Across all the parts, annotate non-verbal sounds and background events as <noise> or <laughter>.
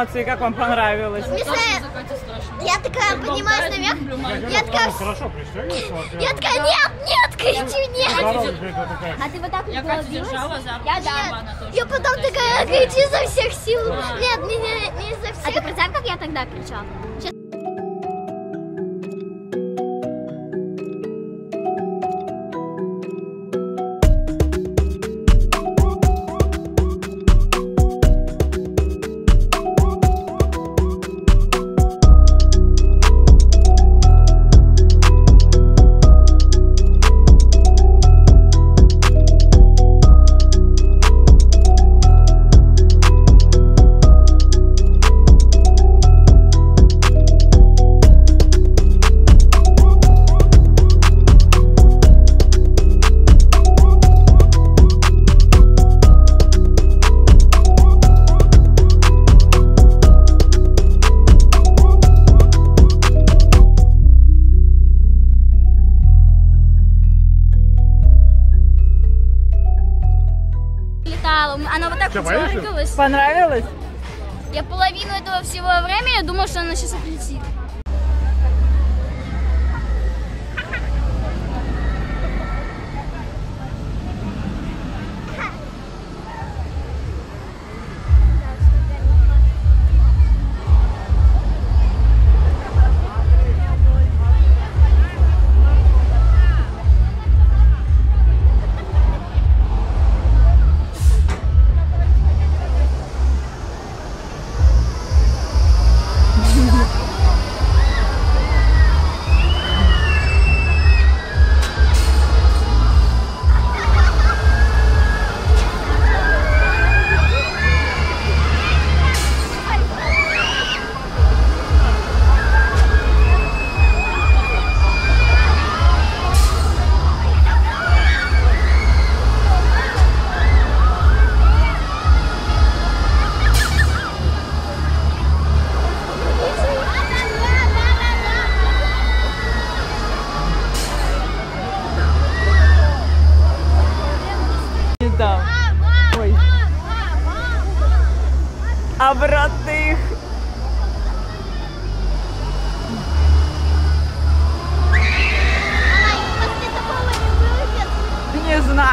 эмоции, как вам понравилось? Не знаю, я такая поднимаюсь наверх, я такая, Хорошо, пристегивайся. <laughs> я такая, нет, нет, кричу, нет. Это такая. А ты вот так вот Я да. Я потом такая кричу изо всех сил. Нет, не, не, не изо А ты всех. представь, как я тогда кричала? Летала, она вот так вот дергалась. Понравилось? Я половину этого всего времени думала, что она сейчас отлетит.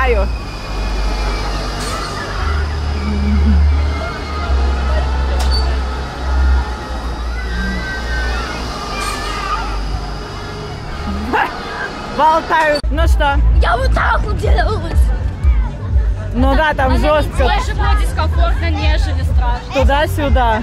Знаю. Болтают. Ну что? Я вот так вот делалась. Ну да, там жестко. Больше было дискомфортно, нежели страшно. Туда-сюда.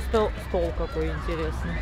Стол, стол какой интересный.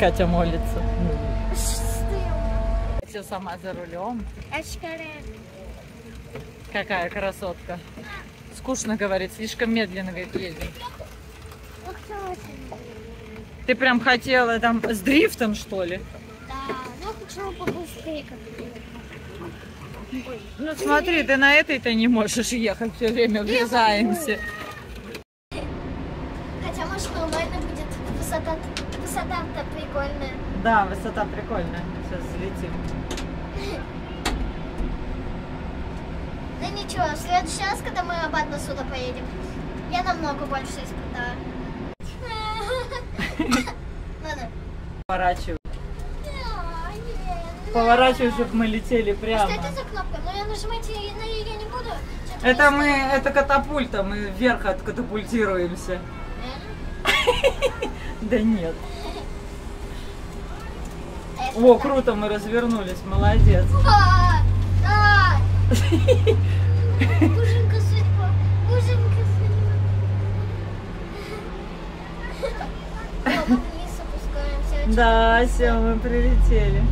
Катя молится. Все сама за рулем. Какая красотка. Скучно, говорит, слишком медленно говорит, едем. Ты прям хотела там с дрифтом, что ли? Да, ну хочу побыстрее как Ну смотри, ты на этой-то не можешь ехать, все время врезаемся. Да, высота прикольная. Сейчас взлетим. Ну ничего, в следующий раз, когда мы обратно сюда поедем, я намного больше испытаю. Ладно. Поворачивай. Поворачивай, чтобы мы летели прямо. Что это за кнопка? Но я нажимать на ее не буду. Это мы, это катапульта, мы вверх откатапультируемся. <laughs> Да нет. О, круто, мы развернулись, молодец. А. Да, все, мы прилетели.